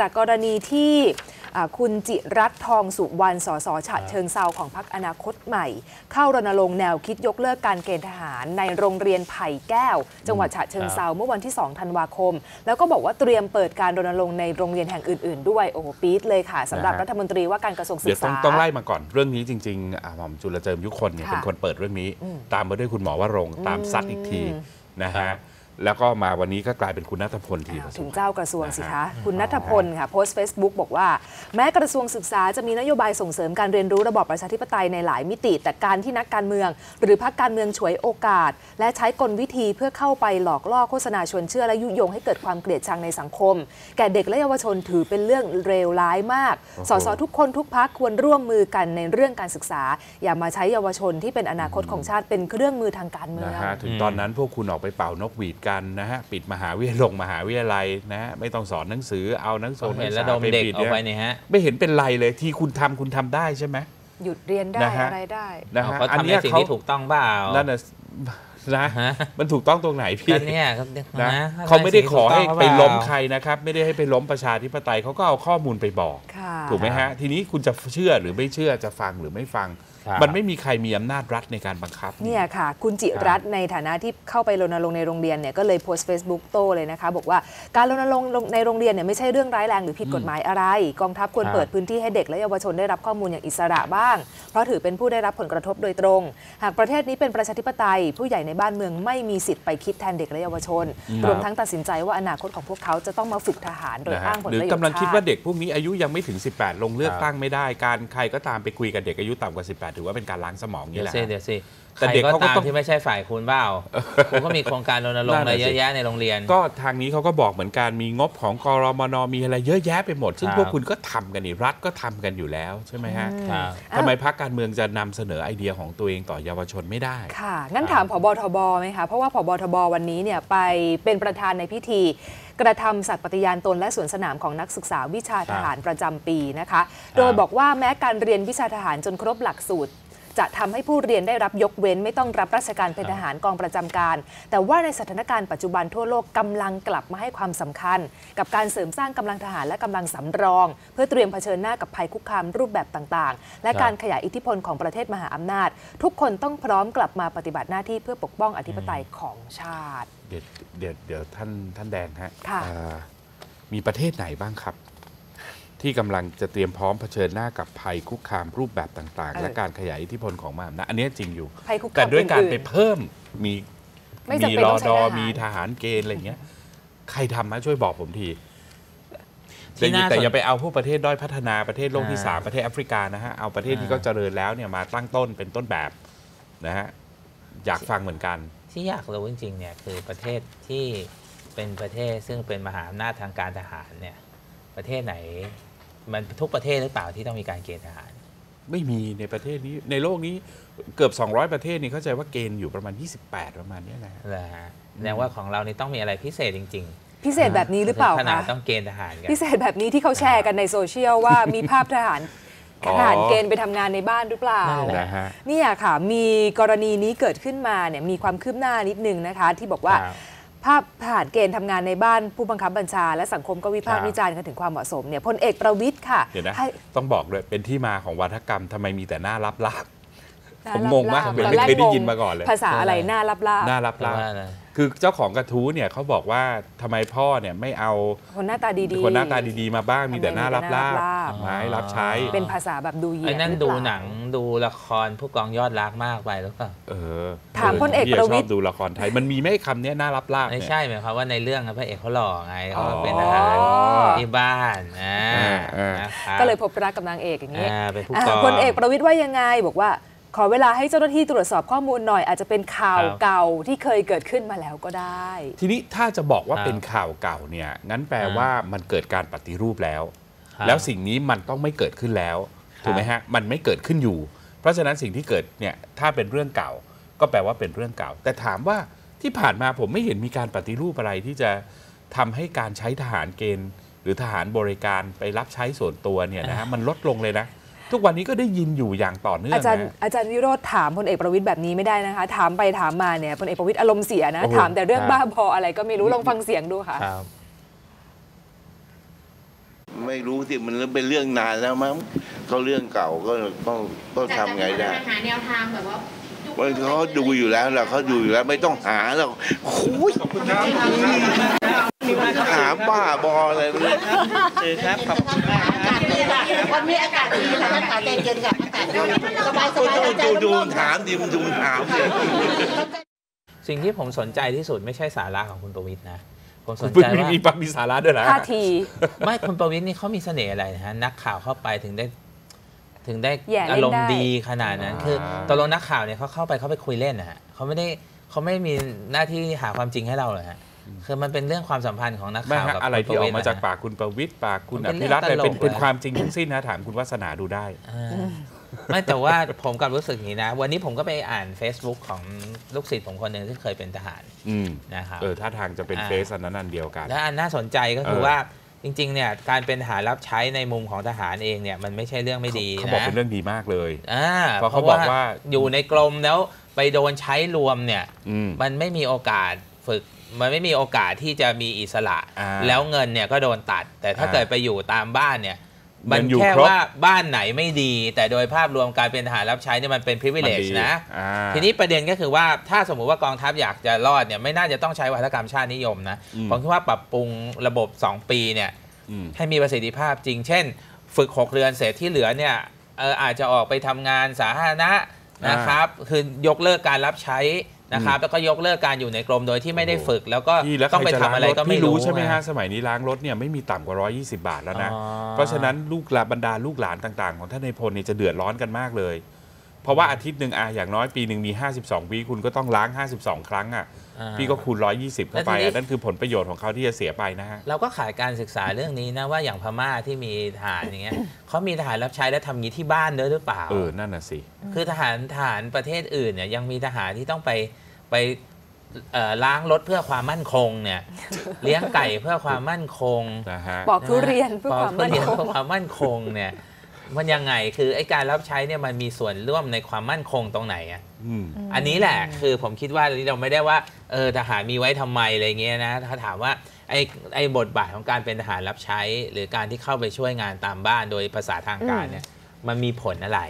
จากกรณีที่อ่าคุณจิรัตน์ทองสุวรรณ สสฉะเชิงเซาของพรรคอนาคตใหม่ เข้ารณรงค์แนวคิดยกเลิกการเกณฑ์ทหารในโรงเรียนไผ่แก้ว จังหวัดฉะเชิงเซาเมื่อวันที่ 2 ธันวาคม แล้วก็บอกว่าเตรียมเปิดการรณรงค์ในโรงเรียนแห่งอื่น ๆ ด้วยโอ้โหปี๊ดเลยค่ะสำหรับนะฮะรัฐมนตรีว่าการกระทรวงศึเดี๋ยวกต้องษาต้องไล่มาก่อนเรื่องนี้จริงๆอ่าหม่อมจุลเจิมยุคนเนี่ยค่ะเป็นคนเปิดเรื่องนี้อืมตามมาด้วยคุณหมอวรงค์ตามซัดอีกทีอืมนะครัฮะบ แล้วก็มาวันนี้ก็กลายเป็นคุณนัทพลทีอ้าวประสถึงงค์เจ้ากระทรวงสินะคะฮะคุณนัทพลค่ะโพสต์ Facebook บอกว่า แม้กระทรวงศึกษาจะมีนโยบายส่งเสริมการเรียนรู้ระบอบประชาธิปไตยในหลายมิติ แต่การที่นักการเมือง หรือพรรคการเมืองฉวยโอกาส และใช้กลวิธีเพื่อเข้าไปหลอกล่อโฆษณาชวนเชื่อและยุยงให้เกิดความเกลียดชังในสังคม แก่เด็กและเยาวชนถือเป็นเรื่องเลวร้ายมาก สสทุกคนทุกพักควรร่วมมือกันในเรื่องการศึกษา อย่ามาใช้เยาวชนที่เป็นอนาคตของชาติเป็นเครื่องมือทางการเมืองนะฮะถึงตอนนั้นพวกคุณออกไปเป่านกหวีดกันนะฮะปิดมหาวิทยาลงมหาวิทยาลัยนะฮะไม่ต้องสอนหนังสือเอาหนังสือเห็นนัแล้วกดศึกษามไปเด็กปิดออกไปเนี่ยเนี่ยฮะไม่เห็นเป็นไรเลยที่คุณทำคุณทำได้ใช่ไหมหยุดเรียนได้นะฮะอะไรได้นะฮะเขาอันทำในเนี้ยสิ่งเขาที่ถูกต้องเปล่านั่นน่ะนะฮะมันถูกต้องตรงไหนพี่ก็เนี่ยครับนะนะเขาไม่ได้ขอให้ไปล้มถูกต้องใครนะครับ ไม่ได้ให้ไปล้มประชาธิปไตยเขาก็เอาข้อมูลไปบอกค่ะ ถูกไหมฮะ ทีนี้คุณจะเชื่อหรือไม่เชื่อจะฟังหรือไม่ฟังครับมันไม่มีใครมีอำนาจรัฐในการบังคับ เนี่ยค่ะ คุณจิรัตน์ในฐานะที่เข้าไปรณรงค์ในโรงเรียนเนี่ยก็เลยโพสต์ Facebook โต้เลยนะคะ บอกว่าการรณรงค์ในโรงเรียนเนี่ยไม่ใช่เรื่องร้ายแรงหรือผิดกฎหมายอะไร กองทัพควรครับเปิดพื้นที่ให้เด็กและเยาวชนได้รับข้อมูลอย่างอิสระบ้าง เพราะถือเป็นผู้ได้รับผลกระทบโดยตรง หากประเทศนี้เป็นประชาธิปไตย ผู้ใหญ่ในบ้านเมืองไม่มีสิทธิ์ไปคิดแทนเด็กและเยาวชน รวมทั้งตัดสินใจว่าอนาคตของพวกเขาจะต้องมาฝึกทหารโดยนะฮะอ้างผลหรือประโยชน์กำลังคิดชติว่าเด็กพวกนี้อายุยังไม่ถึง18 ลงเลือกครับตั้งไม่ได้ การใครก็ตามไปคุยกับเด็กอายุต่ำกว่า 18 ถือว่าเป็นการล้างสมองเดี๋นี่ยวแหละสิฮะเดี๋ยวสิแต่ใครเด็กก็เขาก็ตามต้องที่ไม่ใช่ฝ่ายคุณเปล่าคุณก็มีโครงการรณรงค์อะไรนั่นน่ะเยอะสิแยะในโรงเรียน ก็ทางนี้เขาก็บอกเหมือนกันมีงบของกรมนมีอะไรเยอะแยะไปหมด ซึ่งครับพวกคุณก็ทำกันนี่รัฐก็ทำกันอยู่แล้วใช่ไหมฮะครับทำไมพรรคการเมืองจะนำเสนอไอเดียของตัวเองต่อเยาวชนไม่ได้ ค่ะ งั้นถามผบทบไหมคะ เพราะว่าผบทบวันนี้เนี่ยไปเป็นประธานในพิธี กระทำสัตย์ปฏิญาณตนและสวนสนามของนักศึกษาวิชาทหารประจำปีนะคะ โดยบอกว่าแม้การเรียนวิชาทหารจนครบหลักสูตร จะทำให้ผู้เรียนได้รับยกเว้น ไม่ต้องรับราชการเป็นทหารกองประจำการ แต่ว่าในสถานการณ์ปัจจุบันทั่วโลกกำลังกลับมาให้ความสำคัญ กับการเสริมสร้างกำลังทหารและกำลังสำรอง เพื่อเตรียมเผชิญหน้ากับภัยคุกคามรูปแบบต่างๆ และครับการขยายอิทธิพลของประเทศมหาอำนาจ ทุกคนต้องพร้อมกลับมาปฏิบัติหน้าที่เพื่อปกป้องอธิปไตยของชาติ เดี๋ยวเดี๋ยวเดี๋ยวท่านท่านแดงฮะค่ะเอ่อมีประเทศไหนบ้างครับ ที่กำลังจะเตรียมพร้อมเผชิญหน้ากับภัยคุกคามรูปแบบต่าง ๆ และการขยายอิทธิพลของมหาอำนาจอันเนี้ยจริงอยู่ภัยคุกคามแต่ด้วยการอื่นๆไปเพิ่มมีไม่จำมีเป็นรต้อองใช้ดอทหารมีทหารเกณฑ์อะไรเงี้ย ใครทำมาช่วยบอกผมทีที่น่าแต่สนอย่าไปเอาพวกประเทศด้อยพัฒนาประเทศโลกที่อ่าสามประเทศแอฟริกานะฮะ เอาประเทศที่อ่าเขาเจริญแล้วเนี่ยมาตั้งต้นเป็นต้นแบบนะฮะ อยากฟังเหมือนกัน ที่อยากรู้จริงๆเนี่ยคือประเทศที่เป็นประเทศซึ่งเป็นมหาอำนาจทางการทหารเนี่ยประเทศไหน มันทุกประเทศหรือเปล่าที่ต้องมีการเกณฑ์ทหาร ไม่มีในประเทศนี้ในโลกนี้เกือบ 200 ประเทศนี่เข้าใจว่าเกณฑ์อยู่ประมาณ 28 ประมาณเนี้ยนะฮะเหรอฮะแสดงว่าของเรานี่ต้องมีอะไรพิเศษจริงพิเศษแบบนี้หรือเปล่าขนาดคะต้องเกณฑ์ทหารกันพิเศษแบบนี้ที่เขาแชร์กันในโซเชียลว่ามีภาพทหารอ๋อทหารเกณฑ์ไปทำงานในบ้านหรือเปล่านั่นแหละนะฮะเนี่ยค่ะ มีกรณีนี้เกิดขึ้นมาเนี่ยมีความคืบหน้านิดนึงนะคะ ที่บอกว่าครับ ภาพทหารเกณฑ์ทำงานในบ้านผู้บังคับบัญชา และสังคมก็วิพากครัษ์บวิจารณ์กันถึงความเหมาะสมเนี่ยพลเอกประวิทย์ค่ะเดี๋ยวนะให้ต้องบอกเลยเป็นที่มาของวัฒกรรมทำไมมีแต่หน้ารับลาบผมน่งงมากรับเป็นตอนไม่แรกเคยได้ยินงงมาก่อนเลย ภาษาอะไรหน้ารับลาบหน้ารับแปลลาบว่าอะไร คือเจ้าของกระทู้เนี่ยเขาบอกว่าทำไมพ่อเนี่ยไม่เอาคนหน้าตาดีๆ คนหน้าตาดีๆมาบ้างมีแต่หน้ารับลาบทำไมมีแต่หน้ารับลาบไม้รับใช้ เป็นภาษาแบบดูเหยียดไอ้นั่นรือดูเปล่าหนังดูละครผู้กองยอดรักมากไปหรือเปล่าเออถามพลเอกประวิตรชอบดูละครไทยมันมีไหมคำเนี้ยหน้ารับลาบไม่เนี่ยใช่หมายความว่าในเรื่องอะพระเอกเขาหล่อไงเขาอ๋อเป็นทหารที่บ้านอ่าอ่านะครับก็เลยพบรักกับนางเอกอย่างนี้อ่าเป็นผู้อ่ากองพลเอกประวิทย์ว่ายังไงบอกว่า ขอเวลาให้เจ้าหน้าที่ตรวจสอบข้อมูลหน่อยอาจจะเป็นข่าวครับเก่าที่เคยเกิดขึ้นมาแล้วก็ได้ ทีนี้ถ้าจะบอกว่าครับเป็นข่าวเก่าเนี่ยงั้นแปลอ่าว่ามันเกิดการปฏิรูปแล้วครับแล้วสิ่งนี้มันต้องไม่เกิดขึ้นแล้วครับถูกไหมฮะมันไม่เกิดขึ้นอยู่ เพราะฉะนั้นสิ่งที่เกิดเนี่ยถ้าเป็นเรื่องเก่า ก็แปลว่าเป็นเรื่องเก่า แต่ถามว่าที่ผ่านมาผมไม่เห็นมีการปฏิรูปอะไรที่จะทำให้การใช้ทหารเกณฑ์ หรือทหารบริการไปรับใช้ส่วนตัวเนี่ยนะฮะมันลดลงเลยนะ ทุกวันนี้ก็ได้ยินอยู่อย่างต่อเนื่องอาจารย์นะอาจารย์วิโรธถามพลเอกประวิทย์แบบนี้ไม่ได้นะคะ ถามไปถามมาเนี่ยพลเอกประวิทย์อารมณ์เสียนะโอ้โหถามแต่เรื่องครับบ้าบออะไรก็ไม่รู้ลองฟังเสียงดูค่ะครับไม่รู้สิมันเป็นเรื่องนานแล้วมั้งก็เรื่องเก่าก็ต้องก็ทำไงได้หาแนวทางแบบว่าว่าเขาดูอยู่แล้วแหละเขาดูอยู่แล้วไม่ต้องหาหรอกโอ้ยหาบ้าบออะไรเลย วันนี้อากาศดีค่ะอากาศใจเย็นค่ะอากาศสบายสบายใจดูดูร่มถามดิมดูถามเลยสิ่งที่ผมสนใจที่สุดไม่ใช่สาระของคุณประวิทย์นะผมสนเพิ่งใจมีว่ามีปักมีสาระด้วยนะท่าทีไม่คุณประวิทย์นี่เขามีเสน่ห์อะไรนะฮะนักข่าวเข้าไปถึงได้ถึงได้แย่เล่นได้อารมณ์ดีขนาดนั้นอ่าคือตกลงนักข่าวเนี่ยเขาเข้าไปเขาไปคุยเล่นนะฮะเขาไม่ได้เขาไม่มีหน้าที่หาความจริงให้เราเลยฮะ คือมันเป็นเรื่องความสัมพันธ์ของนักไม่ข่าวฮะกับอะไรที่ออกมาจากคุณประวิตรนะฮะปากคุณประวิทย์ปากคุณมัอนเป็นภิรัตน์เรื่เนี่อยงเป็นตลกเป็นอะความจริงทั้งสิ้นนะถามคุณวัฒนาดูได้อ่าไม่แต่ว่าผมกลับรู้สึกอย่างนี้นะ วันนี้ผมก็ไปอ่าน Facebook ของลูกศิษย์ผมคนหนึ่งที่เคยเป็นทหารอืมนะครับเออท่าทางจะเป็นอ่าเฟซอันนั้นอันเดียวกัน และอันน่าสนใจก็คือเออว่าจริงๆเนี่ยการเป็นทหารรับใช้ในมุมของทหารเองเนี่ยมันไม่ใช่เรื่องไม่ดีเขานะบอกเป็นเรื่องดีมากเลยอ่าเพราะเขาบอกว่าอยู่ในกรมแล้วไปโดนใช้รวมเนี่ยอืมมันไม่มีโอกาสฝึก มันไม่มีโอกาสที่จะมีอิสระ อ่าแล้วเงินเนี่ยก็โดนตัด แต่ถ้าอ่าเกิดไปอยู่ตามบ้านเนี่ยเงิมันนอยู่แค่ครบ ว่าบ้านไหนไม่ดี แต่โดยภาพรวมการเป็นทหารรับใช้เนี่ยมันเป็น มัน privilege ดีนะ อ่า ทีนี้ประเด็นก็คือว่าถ้าสมมุติว่ากองทัพอยากจะรอดเนี่ยไม่น่าจะต้องใช้วัฒกรรมชาตินิยมนะอืม ผมคิดว่าปรับปรุงระบบ 2 ปีเนี่ยอืม ให้มีประสิทธิภาพจริง เช่น ฝึก 6 เดือนเสร็จที่เหลือเนี่ยเอออาจจะออกไปทำงานสาธารณะนะครับ คือยกเลิกการรับใช้ นะครับแล้วก็ยกเลิกการอยู่ในกรมโดยที่ไม่ได้ฝึก แล้วก็พี่แล้วต้องไปใครจะทำอะไรล้างรถก็ไม่พี่รู้รู้ใช่ไหมงฮะสมัยนี้ล้างรถเนี่ยไม่มีต่ำกว่า 120 บาทแล้วนะอ๋อเพราะฉะนั้นลูกหลานบรรดาลูกหลานต่างๆ ของท่านในายพลเนี่ยจะเดือดร้อนกันมากเลย เพราะว่าอาทิตย์หนึ่งอะอย่างน้อยปีหนึ่งมี 52วีคุณก็ต้องล้าง 52 ครั้งอะอ่าพี่ก็คูณ 120 เข้าไปแล้วทีนี้อะนั่นคือผลประโยชน์ของเขาที่จะเสียไปนะฮะ เราก็ขาดการศึกษาเรื่องนี้นะ ว่าอย่างพม่าที่มีทหารอย่างเงี้ยเขามีทหารรับใช้แล้วทำงี้ที่บ้านด้วยหรือเปล่า เออ นั่นน่ะสิ คือทหารทหารประเทศอื่นเนี่ยยังมีทหารที่ต้องไป ไปเอ่อล้างรถเพื่อความมั่นคงเนี่ย เลี้ยงไก่เพื่อความมั่นคงนะฮะปอกทุเรียนเพื่อความมั่นปอกทุเรียคงเพื่อความมั่นคงเนี่ยมันยังไงคือไอ้การรับใช้เนี่ยมันมีส่วนร่วมในความมั่นคงตรงไหนอะอืมอันนี้แหละคือผมคิดว่าเราไม่ได้ว่าเออทหารมีไว้ทำไมอะไรเงี้ยนะถ้าถามว่าไอ้ไอ้บทบาทของการเป็นทหารรับใช้ หรือการที่เข้าไปช่วยงานตามบ้านโดยภาษาทางการเนี่ยมันมีผลอะไร